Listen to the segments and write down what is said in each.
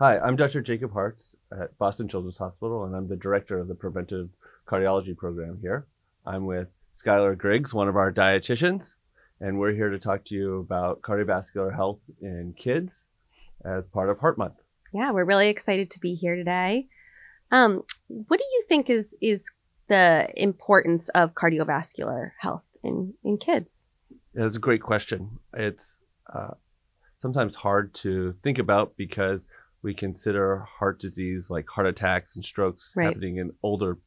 Hi, I'm Dr. Jacob Hartz at Boston Children's Hospital, and I'm the director of the preventive cardiology program here. I'm with Skylar Griggs, one of our dietitians, and we're here to talk to you about cardiovascular health in kids as part of Heart Month. Yeah, we're really excited to be here today. Um, what do you think is is the importance of cardiovascular health in in kids? Yeah, that's a great question. It's uh, sometimes hard to think about because we consider heart disease like heart attacks and strokes Right. happening in older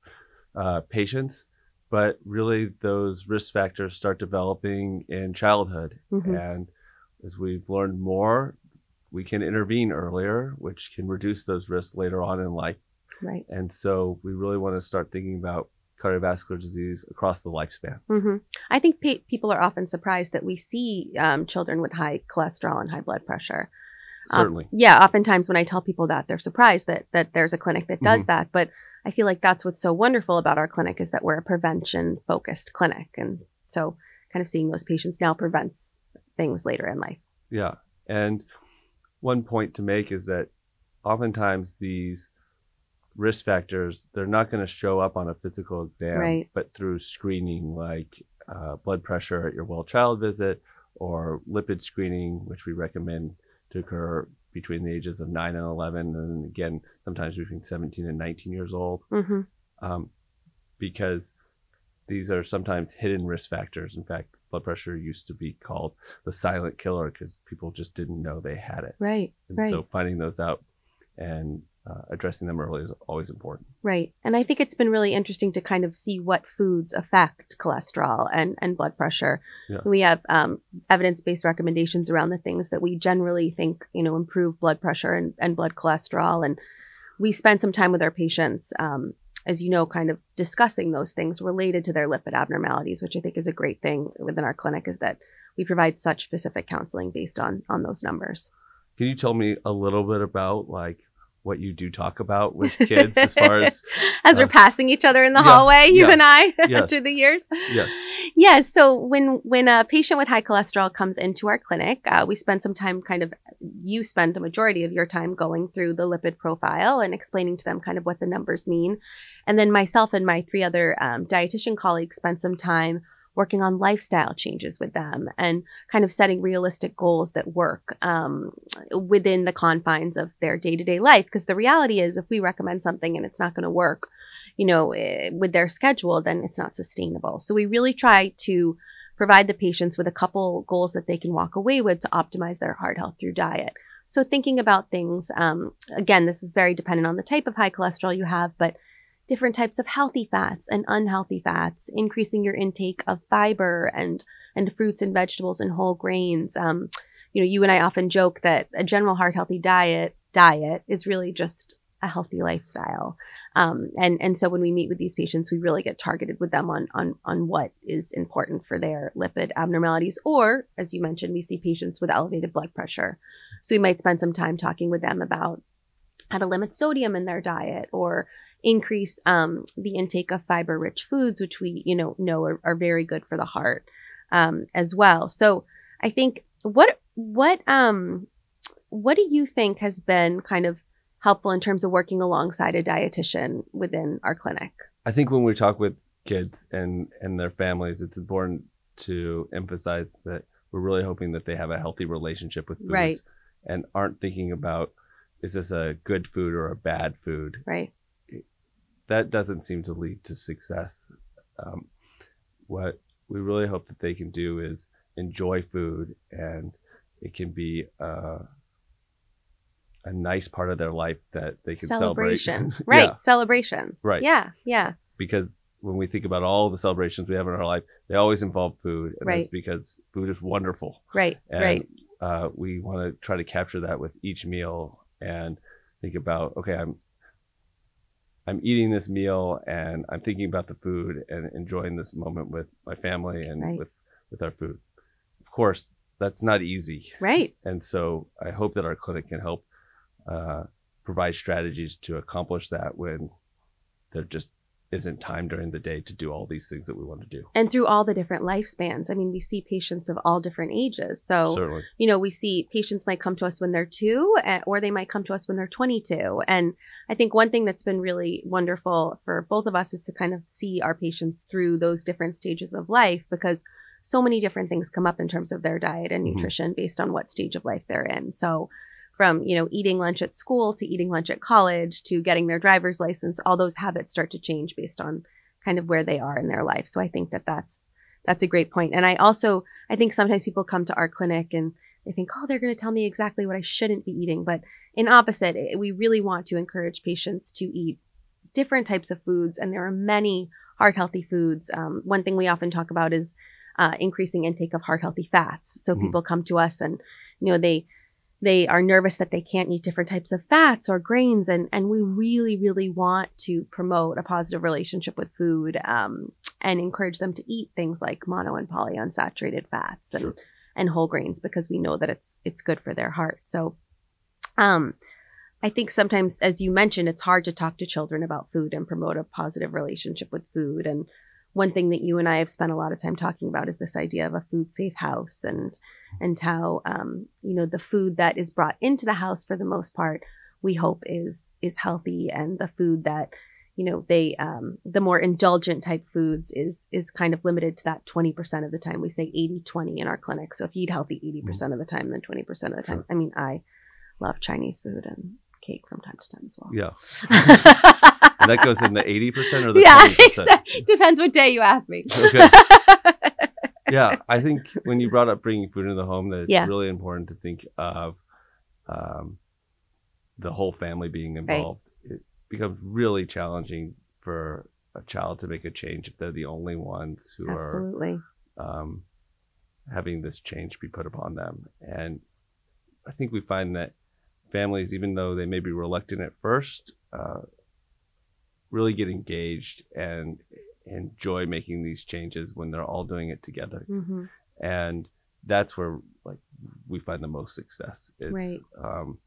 uh, patients, but really those risk factors start developing in childhood. Mhm. And as we've learned more, we can intervene earlier, which can reduce those risks later on in life. Right. And so we really want to start thinking about cardiovascular disease across the lifespan. hmm I think pe- people are often surprised that we see um, children with high cholesterol and high blood pressure. Um, Certainly. yeah, oftentimes when I tell people that, they're surprised that that there's a clinic that does Mm-hmm. that. But I feel like that's what's so wonderful about our clinic is that we're a prevention focused clinic, and so kind of seeing those patients now prevents things later in life. Yeah. And one point to make is that oftentimes these risk factors, they're not going to show up on a physical exam, Right. but through screening like uh, blood pressure at your well child visit or lipid screening, which we recommend to occur between the ages of 9 and 11, and again, sometimes between 17 and 19 years old, hmm um, because these are sometimes hidden risk factors. In fact, blood pressure used to be called the silent killer because people just didn't know they had it. Right. And Right. so finding those out and uh, addressing them early is always important. Right. And I think it's been really interesting to kind of see what foods affect cholesterol and, and blood pressure. Yeah. We have um, evidence based recommendations around the things that we generally think, you know, improve blood pressure and, and blood cholesterol. And we spend some time with our patients, um, as you know, kind of discussing those things related to their lipid abnormalities, which I think is a great thing within our clinic is that we provide such specific counseling based on on those numbers. Can you tell me a little bit about like what you do talk about with kids as far as as uh, we're passing each other in the yeah, hallway, you yeah, and I, yes. through the years. yes, Yeah. So when when a patient with high cholesterol comes into our clinic, uh, we spend some time kind of you spend the majority of your time going through the lipid profile and explaining to them kind of what the numbers mean, and then myself and my three other um, dietitian colleagues spend some time working on lifestyle changes with them and kind of setting realistic goals that work um, within the confines of their day-to-day life. Because the reality is if we recommend something and it's not going to work you know eh, with their schedule then it's not sustainable. So we really try to provide the patients with a couple goals that they can walk away with to optimize their heart health through diet. So thinking about things um, again this is very dependent on the type of high cholesterol you have but different types of healthy fats and unhealthy fats, increasing your intake of fiber and and fruits and vegetables and whole grains. Um, you know, you and I often joke that a general heart healthy diet diet is really just a healthy lifestyle. Um, and and so when we meet with these patients, we really get targeted with them on on on what is important for their lipid abnormalities. Or, as you mentioned, we see patients with elevated blood pressure, so we might spend some time talking with them about how to limit sodium in their diet or increase um, the intake of fiber rich foods which we you know know are, are very good for the heart um, as well so i think what what um what do you think has been kind of helpful in terms of working alongside a dietitian within our clinic I think when we talk with kids and and their families, it's important to emphasize that we're really hoping that they have a healthy relationship with foods Right. and aren't thinking about is this a good food or a bad food. right That doesn't seem to lead to success. Um, what we really hope that they can do is enjoy food, and it can be uh, a nice part of their life that they can celebration celebrate. right Yeah. celebrations Right. yeah yeah because when we think about all the celebrations we have in our life, they always involve food, and that's Right. because food is wonderful, right and right uh, we want to try to capture that with each meal and think about okay, I'm I'm eating this meal and I'm thinking about the food and enjoying this moment with my family and Right. with with our food. Of course, that's not easy, right and so I hope that our clinic can help. Uh, uh, provide strategies to accomplish that when they're just isn't time during the day to do all these things that we want to do. And through all the different lifespans. I mean, we see patients of all different ages. So, Certainly. you know, we see patients might come to us when they're two, eh, or they might come to us when they're 22. And I think one thing that's been really wonderful for both of us is to kind of see our patients through those different stages of life because so many different things come up in terms of their diet and Mhm. nutrition based on what stage of life they're in. So, from you know eating lunch at school to eating lunch at college to getting their driver's license all those habits start to change based on kind of where they are in their life. So i think that that's that's a great point. And i also i think sometimes people come to our clinic and they think oh they're going to tell me exactly what i shouldn't be eating. But in opposite eh, we really want to encourage patients to eat different types of foods and there are many heart healthy foods. Um, one thing we often talk about is uh, increasing intake of heart healthy fats. So Mhm. people come to us and you know they they are nervous that they can't eat different types of fats or grains and and we really really want to promote a positive relationship with food um, and encourage them to eat things like mono and polyunsaturated fats and Sure. and whole grains because we know that it's it's good for their heart so um I think sometimes, as you mentioned, it's hard to talk to children about food and promote a positive relationship with food. And one thing that you and I have spent a lot of time talking about is this idea of a food safe house and and how um, you know the food that is brought into the house for the most part we hope is is healthy and the food that you know they um, the more indulgent type foods is is kind of limited to that 20% of the time. We say 80 20 in our clinic. So if you eat healthy 80% of the time then 20% of the time. I mean i love chinese food and cake from time to time as well. Yeah. That goes in the 80% or the yeah 20%? exactly. depends what day you ask me Okay. yeah, I think when you brought up bringing food into the home, that it's Yeah. really important to think of um, the whole family being involved. It becomes really challenging for a child to make a change if they're the only ones who absolutely are um, having this change be put upon them. And I think we find that families, even though they may be reluctant at first, uh, really get engaged and enjoy making these changes when they're all doing it together. Hmm and that's where like we find the most success. It's Right. um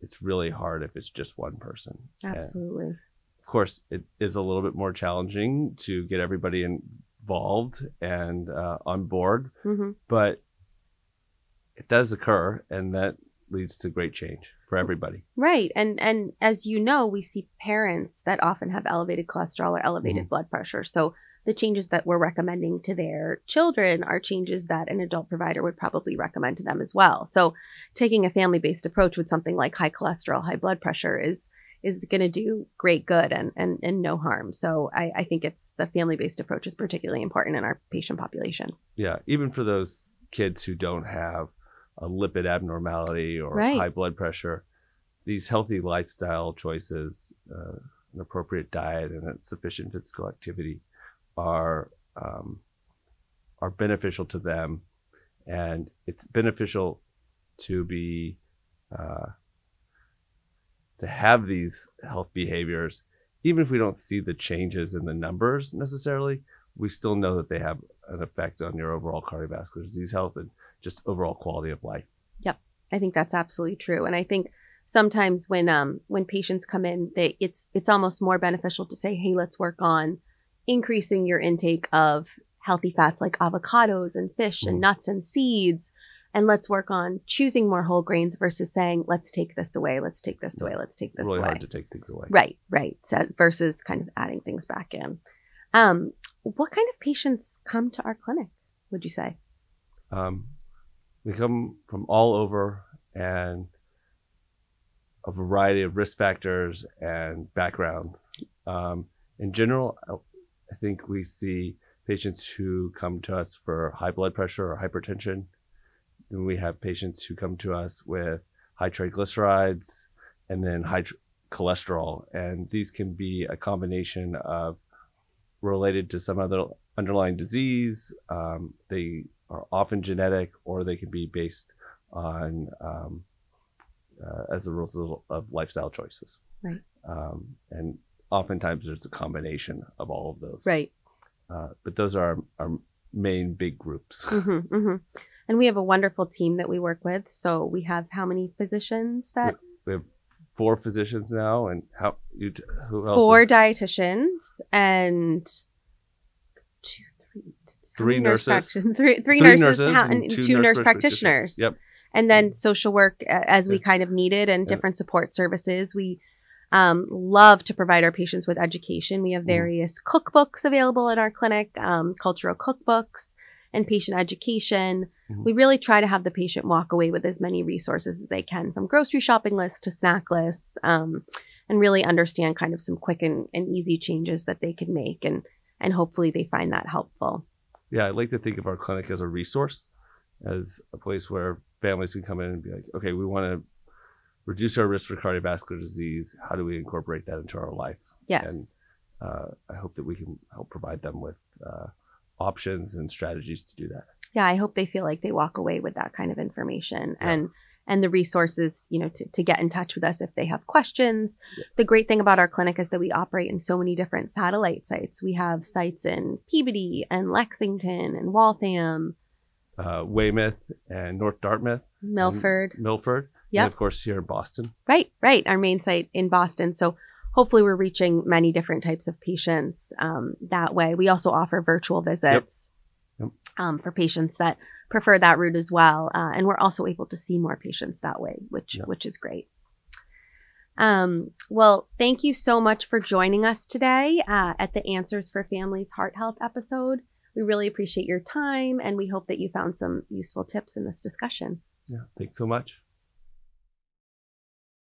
it's really hard if it's just one person. And, absolutely. of course it is a little bit more challenging to get everybody involved and uh, on board hmm but it does occur and that leads to great change for everybody Right. And and as you know, we see parents that often have elevated cholesterol or elevated Mm-hmm. blood pressure. So the changes that we're recommending to their children are changes that an adult provider would probably recommend to them as well. So taking a family-based approach with something like high cholesterol, high blood pressure is is going to do great good and, and and no harm. So I, I think it's the family-based approach is particularly important in our patient population. yeah even for those kids who don't have a lipid abnormality or Right. high blood pressure. These healthy lifestyle choices uh, an appropriate diet and a sufficient physical activity are um, are beneficial to them. And it's beneficial to be uh, to have these health behaviors. Even if we don't see the changes in the numbers necessarily we still know that they have an effect on your overall cardiovascular disease health and just overall quality of life. Yep. I think that's absolutely true. And I think sometimes when um when patients come in, they it's it's almost more beneficial to say, hey, let's work on increasing your intake of healthy fats like avocados and fish and Mhm. nuts and seeds. And let's work on choosing more whole grains versus saying, let's take this away, let's take this away, let's take this really away. hard to take things away. Right, right. So versus kind of adding things back in. Um, what kind of patients come to our clinic, would you say? Um, they come from all over and a variety of risk factors and backgrounds. Um, in general, I- think we see patients who come to us for high blood pressure or hypertension. Then we have patients who come to us with high triglycerides and then high tr- cholesterol. And these can be a combination of related to some other underlying disease. Um, they are often genetic or they can be based on um, uh, as a result of lifestyle choices. Right. Um, and oftentimes there's a combination of all of those. Right. Uh, but those are our, our main big groups. hmm hmm And we have a wonderful team that we work with. So we have how many physicians that? We have four physicians now, and how you t- who else? Four is- dietitians and two, three, how Three nurse nurses. practi- three, nurses, nurses and two two, nurse nurse practitioners. practitioners. Yep. And then social work uh, as we Yeah. kind of needed and Yeah. different support services. We um, love to provide our patients with education. We have Mhm. various cookbooks available in our clinic, um, cultural cookbooks and patient education. Mhm. We really try to have the patient walk away with as many resources as they can, from grocery shopping lists to snack lists, um, and really understand kind of some quick and, and easy changes that they can make, and and hopefully they find that helpful. Yeah, I like to think of our clinic as a resource, as a place where families can come in and be like, okay, we want to reduce our risk for cardiovascular disease. How do we incorporate that into our life? Yes. Uh, I hope that we can help provide them with uh, options and strategies to do that. yeah, I hope they feel like they walk away with that kind of information Yeah. and and the resources, you know, to, to get in touch with us if they have questions. Yeah. The great thing about our clinic is that we operate in so many different satellite sites. We have sites in Peabody and Lexington and Waltham, Uh, Weymouth and North Dartmouth, Milford. Milford, yeah, of course here in Boston. Right, right. Our main site in Boston. So hopefully we're reaching many different types of patients um, that way. We also offer virtual visits Yep. Um, for patients that prefer that route as well. Uh, and we're also able to see more patients that way, which Yep. which is great. Um, well, thank you so much for joining us today uh, at the Answers for Families Heart Health episode. We really appreciate your time and we hope that you found some useful tips in this discussion. Yeah, thanks so much.